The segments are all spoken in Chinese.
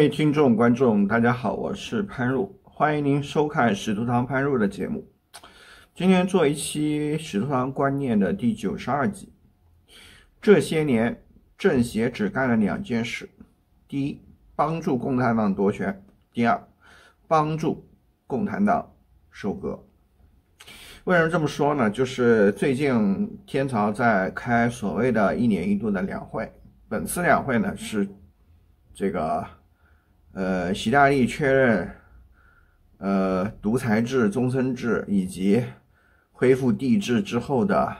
各位听众、观众，大家好，我是潘入，欢迎您收看使徒堂潘入的节目。今天做一期使徒堂观念的第九十二集。这些年，政协只干了两件事：第一，帮助共产党夺权；第二，帮助共产党收割。为什么这么说呢？就是最近天朝在开所谓的一年一度的两会，本次两会呢是这个。呃，习大利确认，呃，独裁制、终身制以及恢复帝制之后的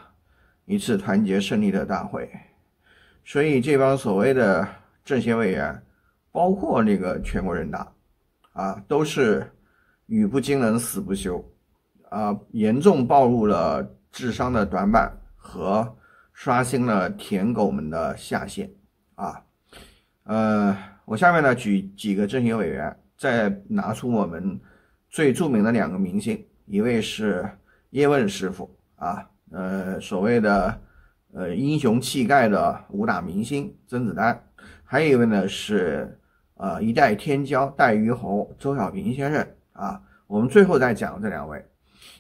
一次团结胜利的大会，所以这帮所谓的政协委员，包括那个全国人大，啊，都是语不惊人死不休，啊，严重暴露了智商的短板和刷新了舔狗们的下限，啊，呃。我下面呢举几个政协委员，再拿出我们最著名的两个明星，一位是叶问师傅啊，呃，所谓的呃英雄气概的武打明星甄子丹，还有一位呢是呃一代天骄带鱼猴周小平先生啊。我们最后再讲这两位，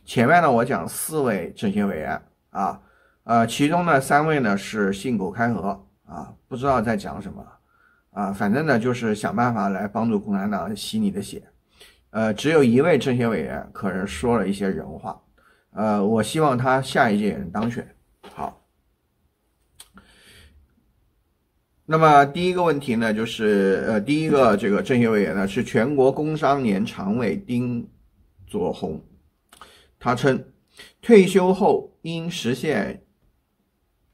前面呢我讲四位政协委员啊，呃，其中呢三位呢是信口开河啊，不知道在讲什么。啊，反正呢，就是想办法来帮助共产党洗你的血。呃，只有一位政协委员可能说了一些人话。呃，我希望他下一届也能当选。好，那么第一个问题呢，就是呃，第一个这个政协委员呢是全国工商联常委丁佐宏，他称退休后应实现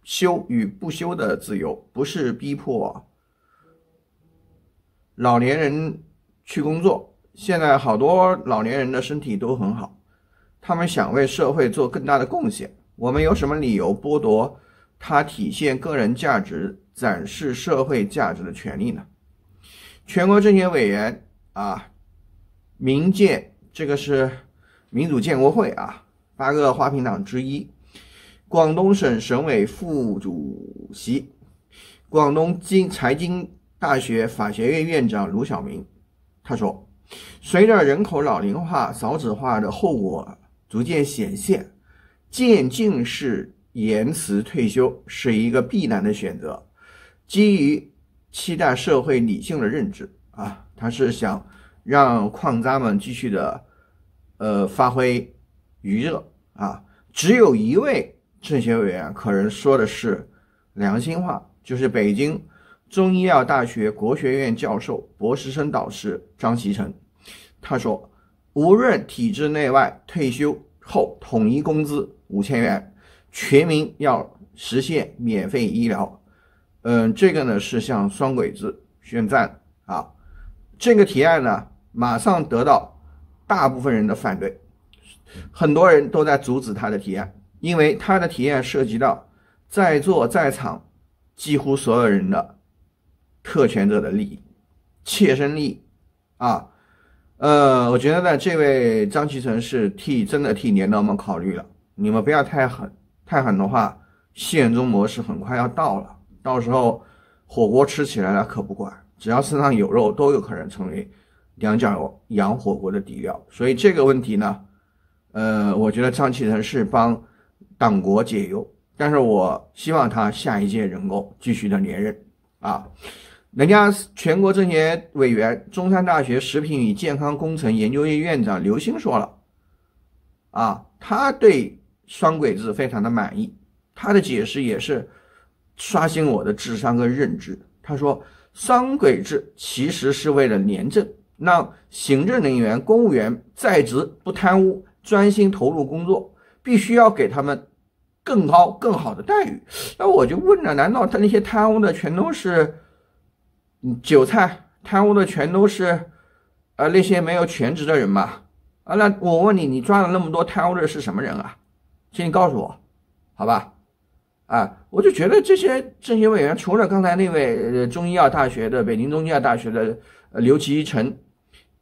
休与不休的自由，不是逼迫。老年人去工作，现在好多老年人的身体都很好，他们想为社会做更大的贡献。我们有什么理由剥夺他体现个人价值、展示社会价值的权利呢？全国政协委员啊，民建这个是民主建国会啊，八个花瓶党之一，广东省省委副主席，广东经财经。大学法学院院长卢晓明他说：“随着人口老龄化、少子化的后果逐渐显现，渐进式延迟退休是一个必然的选择。基于期待社会理性的认知啊，他是想让矿渣们继续的呃发挥余热啊。只有一位政协委员可能说的是良心话，就是北京。”中医药大学国学院教授、博士生导师张其成，他说：“无论体制内外，退休后统一工资五千元，全民要实现免费医疗。”嗯，这个呢是向双轨制宣战啊！这个提案呢，马上得到大部分人的反对，很多人都在阻止他的提案，因为他的提案涉及到在座在场几乎所有人的。特权者的利益，切身利。益啊，呃，我觉得呢，这位张其成是替真的替领导们考虑了，你们不要太狠，太狠的话，现中模式很快要到了，到时候火锅吃起来了可不管，只要身上有肉，都有可能成为两脚羊火锅的底料。所以这个问题呢，呃，我觉得张其成是帮党国解忧，但是我希望他下一届能够继续的连任。啊。人家全国政协委员、中山大学食品与健康工程研究院院长刘星说了，啊，他对双轨制非常的满意，他的解释也是刷新我的智商跟认知。他说，双轨制其实是为了廉政，让行政人员、公务员在职不贪污，专心投入工作，必须要给他们更高、更好的待遇。那我就问了，难道他那些贪污的全都是？韭菜贪污的全都是，呃，那些没有全职的人嘛？啊，那我问你，你抓了那么多贪污的是什么人啊？请你告诉我，好吧？啊，我就觉得这些政协委员，除了刚才那位中医药大学的北京中医药大学的刘其成，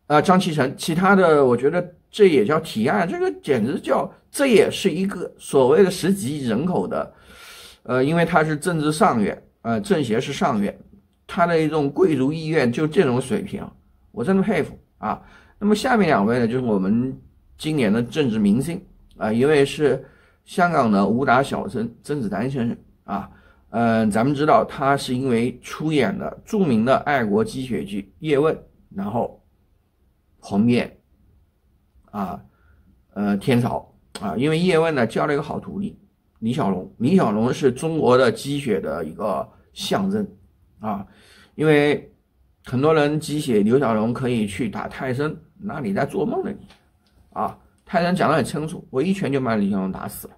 啊，张其成，其他的，我觉得这也叫提案，这个简直叫，这也是一个所谓的十几亿人口的，呃，因为他是政治上院，呃，政协是上院。他的一种贵族意愿就这种水平，我真的佩服啊。那么下面两位呢，就是我们今年的政治明星啊，一位是香港的武打小生甄子丹先生啊，嗯，咱们知道他是因为出演了著名的爱国鸡血剧《叶问》，然后红遍啊，呃，天朝啊，因为叶问呢教了一个好徒弟李小龙，李小龙是中国的鸡血的一个象征。啊，因为很多人鸡血刘小龙可以去打泰森，那你在做梦呢你啊，泰森讲的很清楚，我一拳就把李小龙打死了。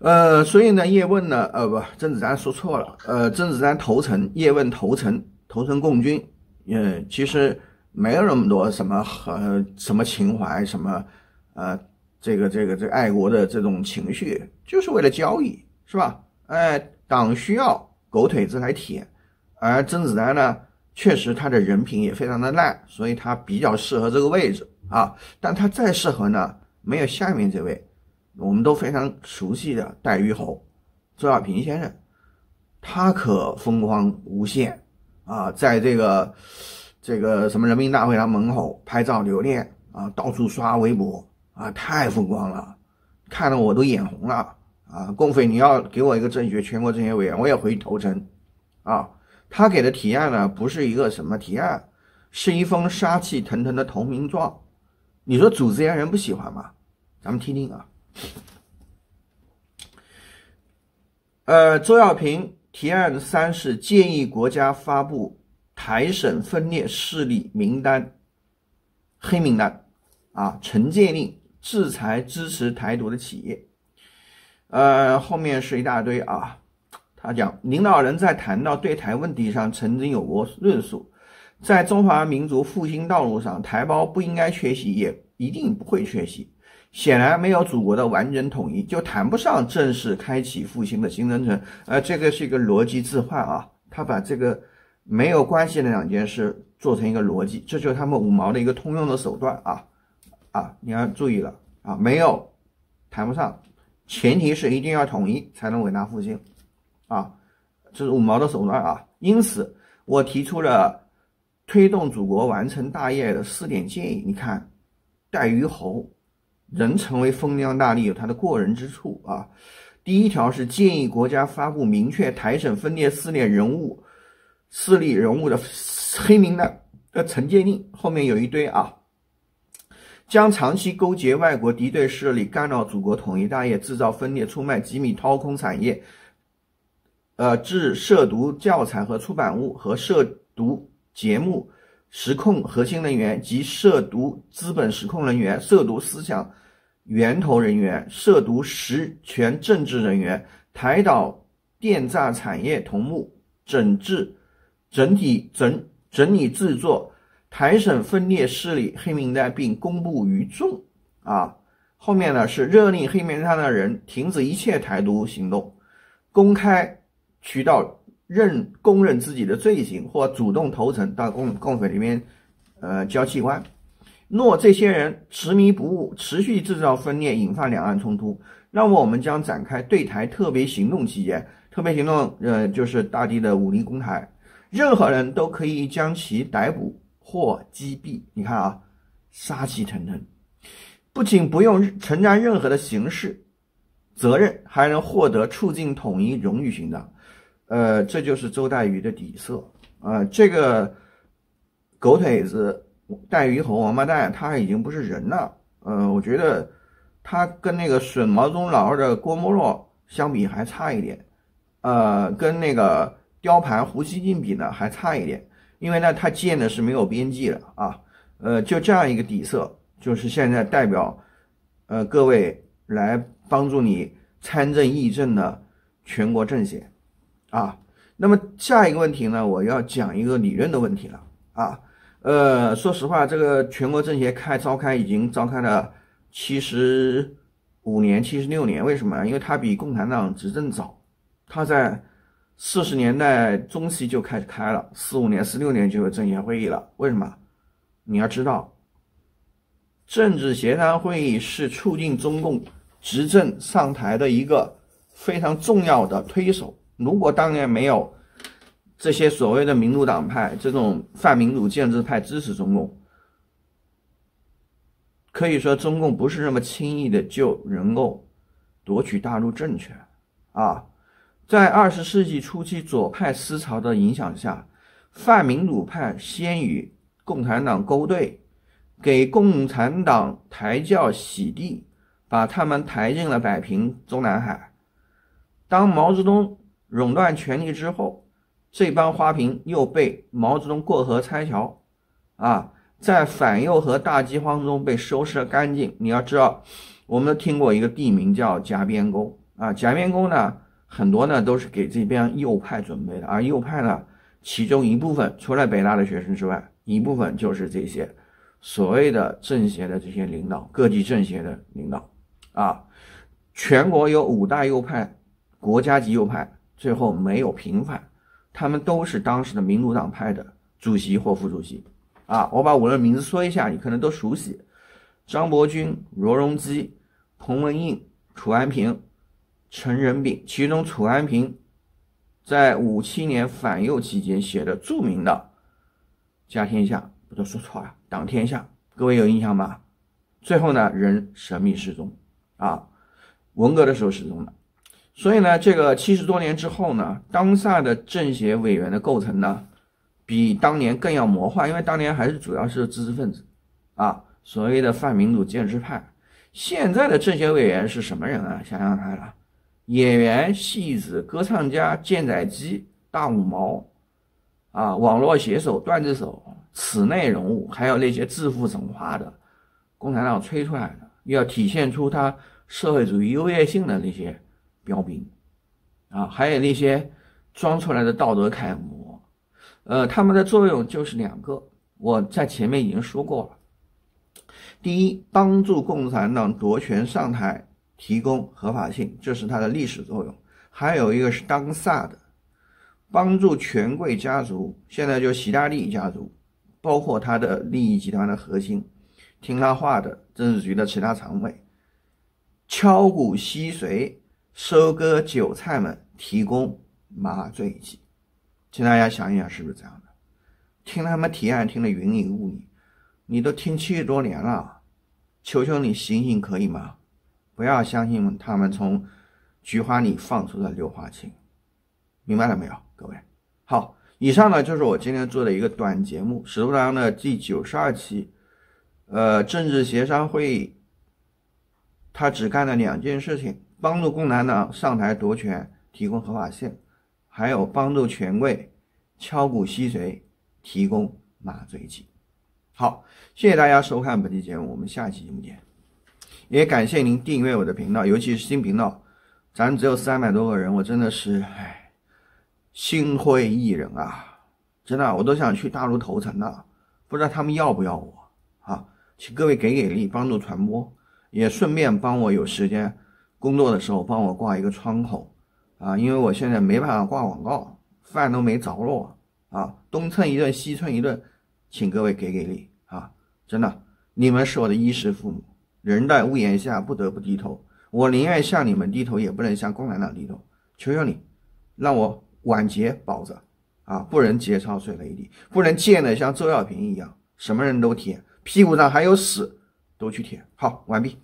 呃，所以呢，叶问呢，呃，不，甄子丹说错了，呃，甄子丹投诚，叶问投诚，投诚共军，嗯，其实。没有那么多什么和什么情怀，什么呃，这个这个这爱国的这种情绪，就是为了交易，是吧？哎，党需要狗腿子来舔，而甄子丹呢，确实他的人品也非常的烂，所以他比较适合这个位置啊。但他再适合呢，没有下面这位我们都非常熟悉的戴玉侯周小平先生，他可风光无限啊，在这个。这个什么人民大会堂门口拍照留念啊，到处刷微博啊，太风光了，看得我都眼红了啊！共匪，你要给我一个政协全国政协委员，我也回去投诚啊！他给的提案呢，不是一个什么提案，是一封杀气腾腾的投名状。你说组织这些人不喜欢吗？咱们听听啊。呃，周小平提案三是建议国家发布。台省分裂势力名单，黑名单，啊，惩戒令，制裁支持台独的企业，呃，后面是一大堆啊。他讲，领导人在谈到对台问题上曾经有过论述，在中华民族复兴道路上，台胞不应该缺席，也一定不会缺席。显然，没有祖国的完整统一，就谈不上正式开启复兴的新征程。呃，这个是一个逻辑置换啊，他把这个。没有关系的两件事做成一个逻辑，这就是他们五毛的一个通用的手段啊啊！你要注意了啊，没有谈不上，前提是一定要统一才能伟大复兴啊，这是五毛的手段啊。因此，我提出了推动祖国完成大业的四点建议。你看，戴于侯人成为封疆大吏有他的过人之处啊。第一条是建议国家发布明确台省分裂撕裂人物。势力人物的黑名单的惩戒令后面有一堆啊，将长期勾结外国敌对势力，干扰祖国统一大业，制造分裂，出卖机密，掏空产业，呃，制涉毒教材和出版物和涉毒节目实控核心人员及涉毒资本实控人员、涉毒思想源头人员、涉毒实权政治人员，台岛电诈产业同目整治。整体整整理制作台省分裂势力黑名单，并公布于众。啊，后面呢是勒令黑名单的人停止一切台独行动，公开渠道认公认自己的罪行，或主动投诚到共共匪里面，呃交器官。若这些人执迷不悟，持续制造分裂，引发两岸冲突，那么我们将展开对台特别行动。期间，特别行动，呃，就是大地的武力攻台。任何人都可以将其逮捕或击毙。你看啊，杀气腾腾，不仅不用承担任何的刑事责任，还能获得促进统一荣誉勋章。呃，这就是周代瑜的底色啊！这个狗腿子戴鱼猴王八蛋，他已经不是人了。呃，我觉得他跟那个损毛宗老二的郭沫若相比还差一点。呃，跟那个。雕盘胡锡进比呢还差一点，因为呢他建的是没有边际的啊，呃就这样一个底色，就是现在代表呃各位来帮助你参政议政的全国政协啊。那么下一个问题呢，我要讲一个理论的问题了啊。呃，说实话，这个全国政协开召开已经召开了七十五年、七十六年，为什么？因为它比共产党执政早，它在。四十年代中期就开始开了，四五年、四六年就有政协会议了。为什么？你要知道，政治协商会议是促进中共执政上台的一个非常重要的推手。如果当年没有这些所谓的民主党派，这种泛民主建制派支持中共，可以说中共不是那么轻易的就能够夺取大陆政权啊。在二十世纪初期左派思潮的影响下，泛民主派先与共产党勾兑，给共产党抬轿洗地，把他们抬进了摆平中南海。当毛泽东垄断权力之后，这帮花瓶又被毛泽东过河拆桥，啊，在反右和大饥荒中被收拾了干净。你要知道，我们听过一个地名叫夹边沟啊，夹边沟呢，很多呢都是给这边右派准备的，而右派呢，其中一部分除了北大的学生之外，一部分就是这些所谓的政协的这些领导，各级政协的领导，啊，全国有五大右派，国家级右派，最后没有平反。他们都是当时的民主党派的主席或副主席，啊，我把五人名字说一下，你可能都熟悉：张伯钧、罗荣基、彭文应、楚安平、陈仁炳。其中，楚安平在五七年反右期间写的著名的《家天下》，不都说错了，《党天下》，各位有印象吗？最后呢，人神秘失踪，啊，文革的时候失踪的。所以呢，这个七十多年之后呢，当下的政协委员的构成呢，比当年更要魔幻，因为当年还是主要是知识分子，啊，所谓的泛民主建制派。现在的政协委员是什么人啊？想想看了，演员、戏子、歌唱家、舰载机、大五毛，啊，网络写手、段子手，此类人物，还有那些自负神话的共产党吹出来的，要体现出他社会主义优越性的那些。标兵，啊，还有那些装出来的道德楷模，呃，他们的作用就是两个，我在前面已经说过了。第一，帮助共产党夺权上台，提供合法性，这是它的历史作用；还有一个是当下的，帮助权贵家族，现在就习大利家族，包括他的利益集团的核心，听他话的政治局的其他常委，敲鼓吸髓。收割韭菜们提供麻醉剂，请大家想一想，是不是这样的？听他们提案听得云里雾里，你都听七十多年了，求求你醒醒可以吗？不要相信他们从菊花里放出的硫化氢，明白了没有，各位？好，以上呢就是我今天做的一个短节目，史书堂的第九十二期，呃，政治协商会议，他只干了两件事情。帮助共产党上台夺权，提供合法性，还有帮助权贵敲骨吸髓，提供麻醉剂。好，谢谢大家收看本期节目，我们下期节目见。也感谢您订阅我的频道，尤其是新频道，咱只有三百多个人，我真的是唉，心灰意冷啊！真的，我都想去大陆投诚了，不知道他们要不要我啊？请各位给给力，帮助传播，也顺便帮我有时间。工作的时候帮我挂一个窗口，啊，因为我现在没办法挂广告，饭都没着落啊，东蹭一顿西蹭一顿，请各位给给力啊！真的，你们是我的衣食父母，人在屋檐下不得不低头，我宁愿向你们低头，也不能向共产党低头，求求你，让我晚节保着啊，不能节操碎了一地，不能贱的像周小平一样，什么人都舔，屁股上还有屎都去舔。好，完毕。